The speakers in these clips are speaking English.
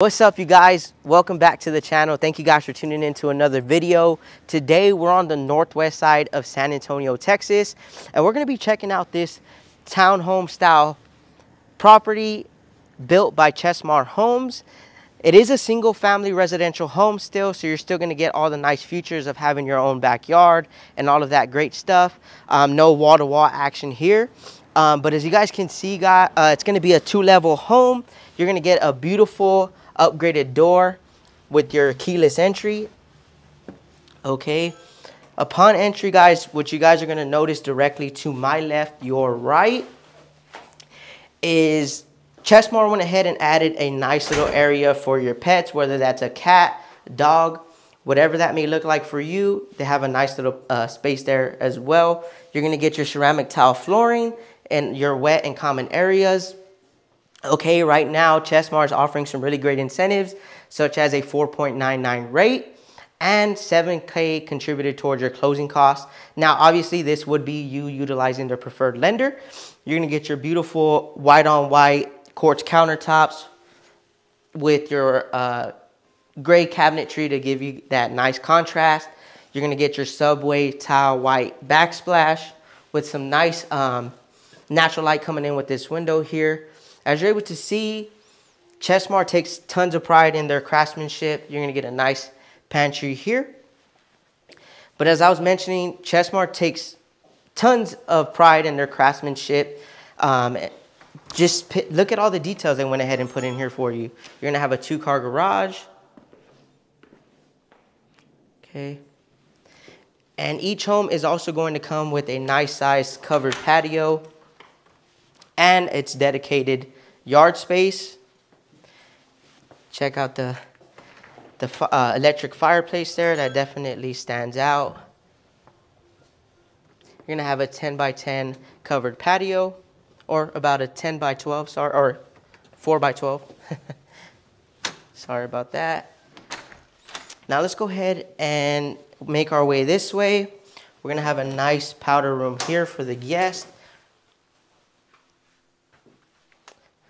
What's up you guys? Welcome back to the channel. Thank you guys for tuning in to another video. Today we're on the northwest side of San Antonio, Texas, and we're gonna be checking out this townhome style property built by Chesmar Homes. It is a single family residential home still, so you're still gonna get all the nice features of having your own backyard and all of that great stuff. Um, no wall-to-wall -wall action here. Um, but as you guys can see, guys, uh, it's gonna be a two-level home. You're gonna get a beautiful upgraded door with your keyless entry. Okay. Upon entry, guys, what you guys are going to notice directly to my left, your right, is Chesmar went ahead and added a nice little area for your pets, whether that's a cat, dog, whatever that may look like for you. They have a nice little uh, space there as well. You're going to get your ceramic tile flooring and your wet and common areas. Okay, right now, Chesmar is offering some really great incentives, such as a 4.99 rate and 7K contributed towards your closing costs. Now, obviously, this would be you utilizing their preferred lender. You're gonna get your beautiful white on white quartz countertops with your uh, gray cabinetry to give you that nice contrast. You're gonna get your subway tile white backsplash with some nice um, natural light coming in with this window here. As you're able to see, Chesmar takes tons of pride in their craftsmanship. You're going to get a nice pantry here. But as I was mentioning, Chesmar takes tons of pride in their craftsmanship. Um, just look at all the details they went ahead and put in here for you. You're going to have a two-car garage. Okay. And each home is also going to come with a nice sized covered patio and its dedicated yard space. Check out the, the uh, electric fireplace there. That definitely stands out. You're going to have a 10 by 10 covered patio or about a 10 by 12, sorry, or 4 by 12. sorry about that. Now let's go ahead and make our way this way. We're to have a nice powder room here for the guest.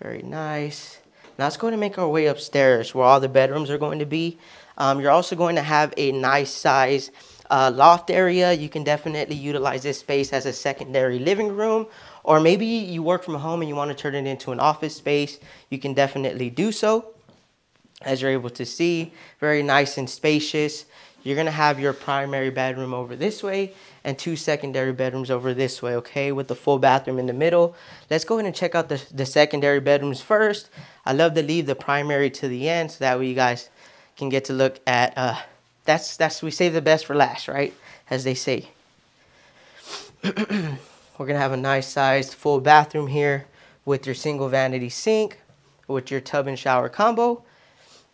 Very nice. Now let's go ahead and make our way upstairs where all the bedrooms are going to be. Um, you're also going to have a nice size uh, loft area. You can definitely utilize this space as a secondary living room. Or maybe you work from home and you want to turn it into an office space. You can definitely do so. As you're able to see, very nice and spacious. You're to have your primary bedroom over this way and two secondary bedrooms over this way, okay, with the full bathroom in the middle. Let's go ahead and check out the, the secondary bedrooms first. I love to leave the primary to the end so that way you guys can get to look at, uh, that's, that's, we save the best for last, right, as they say. We're to have a nice sized full bathroom here with your single vanity sink, with your tub and shower combo.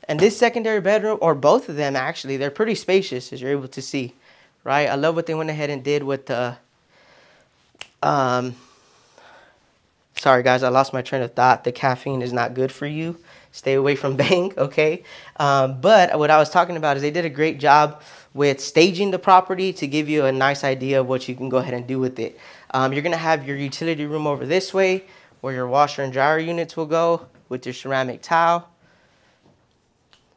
And this secondary bedroom, or both of them actually, they're pretty spacious as you're able to see, right? I love what they went ahead and did with the, um, sorry guys, I lost my train of thought. The caffeine is not good for you. Stay away from Bang, okay? Um, but what I was talking about is they did a great job with staging the property to give you a nice idea of what you can go ahead and do with it. Um, you're gonna have your utility room over this way where your washer and dryer units will go with your ceramic tile.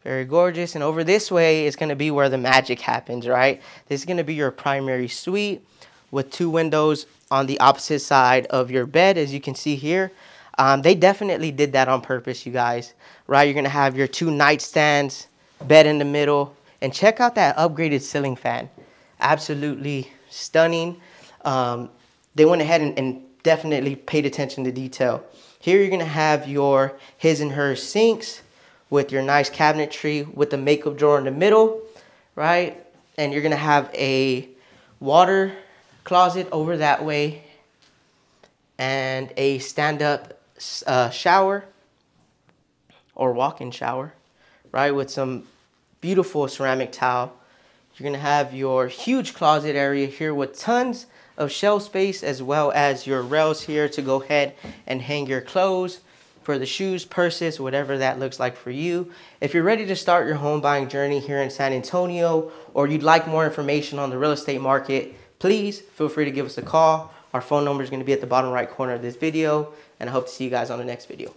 Very gorgeous. And over this way is going to be where the magic happens, right? This is going to be your primary suite with two windows on the opposite side of your bed, as you can see here. Um, they definitely did that on purpose, you guys, right? You're going to have your two nightstands, bed in the middle, and check out that upgraded ceiling fan. Absolutely stunning. Um, they went ahead and, and definitely paid attention to detail. Here you're going to have your his and her sinks with your nice cabinetry with the makeup drawer in the middle, right? And you're gonna have a water closet over that way and a stand-up uh, shower or walk-in shower, right? With some beautiful ceramic tile. You're gonna have your huge closet area here with tons of shelf space as well as your rails here to go ahead and hang your clothes for the shoes, purses, whatever that looks like for you. If you're ready to start your home buying journey here in San Antonio or you'd like more information on the real estate market, please feel free to give us a call. Our phone number is going to be at the bottom right corner of this video and I hope to see you guys on the next video.